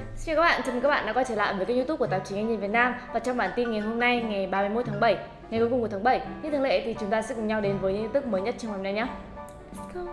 Xin chào các bạn, chào mừng các bạn đã quay trở lại với kênh youtube của tạp chí Anh nhìn Việt Nam Và trong bản tin ngày hôm nay, ngày 31 tháng 7, ngày cuối cùng của tháng 7 Như thường lệ thì chúng ta sẽ cùng nhau đến với những tin tức mới nhất trong ngày hôm nay nhé Let's go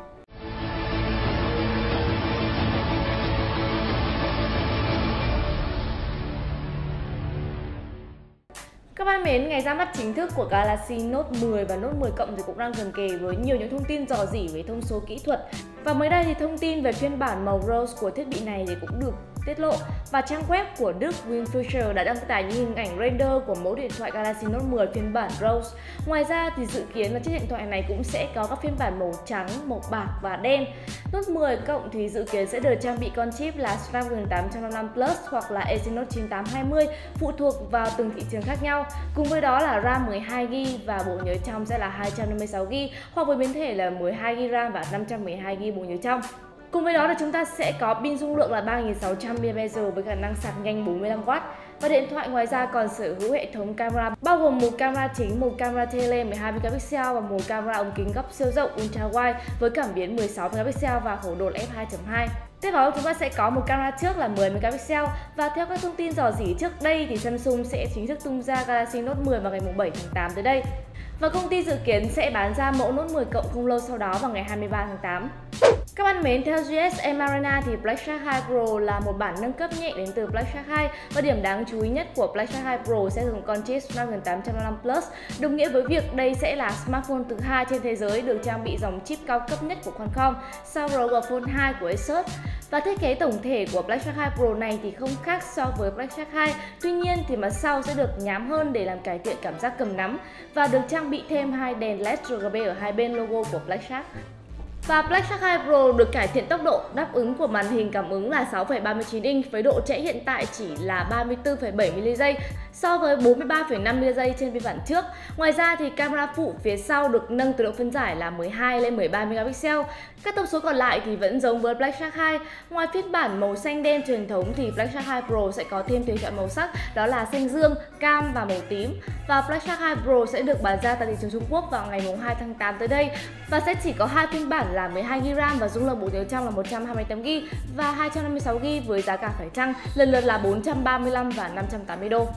Các bạn mến, ngày ra mắt chính thức của Galaxy Note 10 và Note 10 Cộng thì cũng đang gần kề với nhiều những thông tin dò dỉ về thông số kỹ thuật. Và mới đây thì thông tin về phiên bản màu rose của thiết bị này thì cũng được tiết lộ và trang web của Đức WinFuture đã đăng tải những hình ảnh render của mẫu điện thoại Galaxy Note 10 phiên bản Rose. Ngoài ra thì dự kiến là chiếc điện thoại này cũng sẽ có các phiên bản màu trắng, màu bạc và đen. Note 10 cộng thì dự kiến sẽ được trang bị con chip là Snapdragon 855 Plus hoặc là Exynos 9820 phụ thuộc vào từng thị trường khác nhau. Cùng với đó là RAM 12GB và bộ nhớ trong sẽ là 256GB hoặc với biến thể là 12GB RAM và 512GB bộ nhớ trong. Cùng với đó là chúng ta sẽ có pin dung lượng là 3600 mAh với khả năng sạc nhanh 45W. Và điện thoại ngoài ra còn sở hữu hệ thống camera bao gồm một camera chính, một camera tele 12 megapixel và một camera ống kính góc siêu rộng ultra wide với cảm biến 16 megapixel và khẩu độ f2.2. Tiếp đó chúng ta sẽ có một camera trước là 10 megapixel và theo các thông tin dò dỉ trước đây thì Samsung sẽ chính thức tung ra Galaxy Note 10 vào ngày 7 tháng 8 tới đây. Và công ty dự kiến sẽ bán ra mẫu Note 10 cộng không lâu sau đó vào ngày 23 tháng 8. Các bạn mến, theo GSM Arena thì Black Shark 2 Pro là một bản nâng cấp nhẹ đến từ Black Shark 2 và điểm đáng chú ý nhất của Black Shark 2 Pro sẽ dùng con chip Snapdragon 855 Plus, đồng nghĩa với việc đây sẽ là smartphone thứ hai trên thế giới được trang bị dòng chip cao cấp nhất của Qualcomm sau ROG Phone 2 của Asus. Và thiết kế tổng thể của Black Shark 2 Pro này thì không khác so với Black Shark 2, tuy nhiên thì mặt sau sẽ được nhám hơn để làm cải thiện cảm giác cầm nắm và được trang bị thêm hai đèn LED RGB ở hai bên logo của Black Shark. Và Black Shark 2 Pro được cải thiện tốc độ đáp ứng của màn hình cảm ứng là 6,39 inch với độ trễ hiện tại chỉ là 34,7 ms so với 43,5 ms trên phiên bản trước. Ngoài ra thì camera phụ phía sau được nâng từ độ phân giải là 12 lên 13 megapixel. Các thông số còn lại thì vẫn giống với Black Shark 2. Ngoài phiên bản màu xanh đen truyền thống thì Black Shark 2 Pro sẽ có thêm tùy chọn màu sắc đó là xanh dương, cam và màu tím. Và Black Shark 2 Pro sẽ được bán ra tại thị trường Trung Quốc vào ngày 2 tháng 8 tới đây và sẽ chỉ có hai phiên bản là 12GB RAM và dung lượng bộ nhớ trong là 128GB và 256GB với giá cả phải chăng lần lượt là 435 và 580 đô.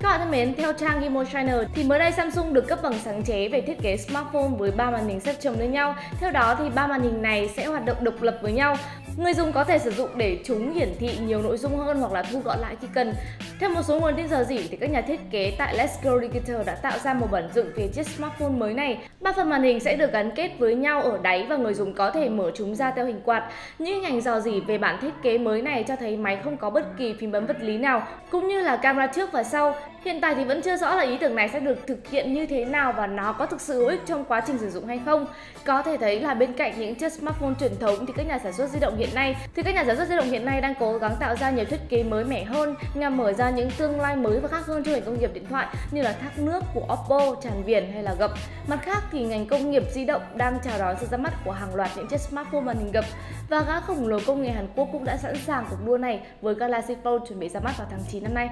Các bạn thân mến, theo trang Gimo China thì mới đây Samsung được cấp bằng sáng chế về thiết kế smartphone với ba màn hình xếp chồng lên nhau. Theo đó thì ba màn hình này sẽ hoạt động độc lập với nhau. Người dùng có thể sử dụng để chúng hiển thị nhiều nội dung hơn hoặc là thu gọn lại khi cần. Theo một số nguồn tin giờ dỉ thì các nhà thiết kế tại Let's Go Digital đã tạo ra một bản dựng về chiếc smartphone mới này. Ba phần màn hình sẽ được gắn kết với nhau ở đáy và người dùng có thể mở chúng ra theo hình quạt. Những hình ảnh dò dỉ về bản thiết kế mới này cho thấy máy không có bất kỳ phím bấm vật lý nào, cũng như là camera trước và sau. Hiện tại thì vẫn chưa rõ là ý tưởng này sẽ được thực hiện như thế nào và nó có thực sự hữu ích trong quá trình sử dụng hay không. Có thể thấy là bên cạnh những chiếc smartphone truyền thống thì các nhà sản xuất di động hiện nay thì các nhà sản xuất di động hiện nay đang cố gắng tạo ra nhiều thiết kế mới mẻ hơn nhằm mở ra những tương lai mới và khác hơn cho ngành công nghiệp điện thoại như là thác nước của Oppo, tràn viền hay là gập. Mặt khác thì ngành công nghiệp di động đang chào đón sự ra mắt của hàng loạt những chiếc smartphone màn hình gập và gã khổng lồ công nghệ Hàn Quốc cũng đã sẵn sàng cuộc đua này với Galaxy Fold chuẩn bị ra mắt vào tháng 9 năm nay.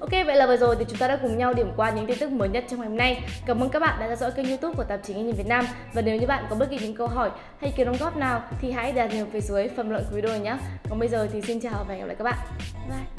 Ok, vậy là vừa rồi thì chúng ta đã cùng nhau điểm qua những tin tức mới nhất trong ngày hôm nay. Cảm ơn các bạn đã theo dõi kênh youtube của tạp chí nhìn Việt Nam và nếu như bạn có bất kỳ những câu hỏi hay kiến đóng góp nào thì hãy để lại phía dưới phần luận của video nhé. Còn bây giờ thì xin chào và hẹn gặp lại các bạn. Bye.